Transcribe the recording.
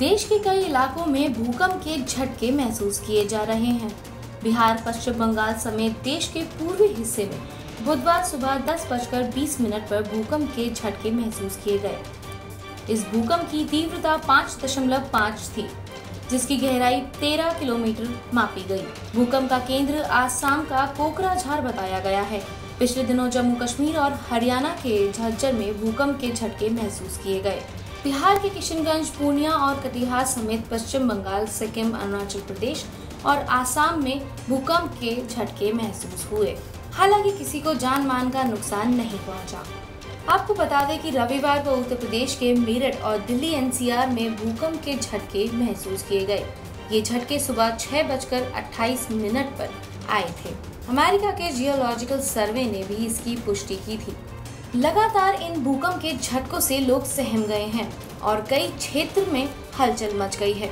देश के कई इलाकों में भूकंप के झटके महसूस किए जा रहे हैं। बिहार, पश्चिम बंगाल समेत देश के पूर्वी हिस्से में बुधवार सुबह दस बजकर बीस मिनट पर भूकंप के झटके महसूस किए गए। इस भूकंप की तीव्रता पाँच दशमलव पाँच थी, जिसकी गहराई 13 किलोमीटर मापी गई। भूकंप का केंद्र आसाम का कोकराझार बताया गया है। पिछले दिनों जम्मू कश्मीर और हरियाणा के झज्जर में भूकंप के झटके महसूस किए गए। बिहार के किशनगंज, पूर्णिया और कटिहार समेत पश्चिम बंगाल, सिक्किम, अरुणाचल प्रदेश और आसाम में भूकंप के झटके महसूस हुए। हालाँकि किसी को जान मान का नुकसान नहीं पहुँचा। आपको बता दें कि रविवार को उत्तर प्रदेश के मेरठ और दिल्ली एनसीआर में भूकंप के झटके महसूस किए गए। ये झटके सुबह छह बजकर अट्ठाईस मिनट पर आए थे। अमेरिका के जियोलॉजिकल सर्वे ने भी इसकी पुष्टि की थी। लगातार इन भूकंप के झटकों से लोग सहम गए हैं और कई क्षेत्र में हलचल मच गई है।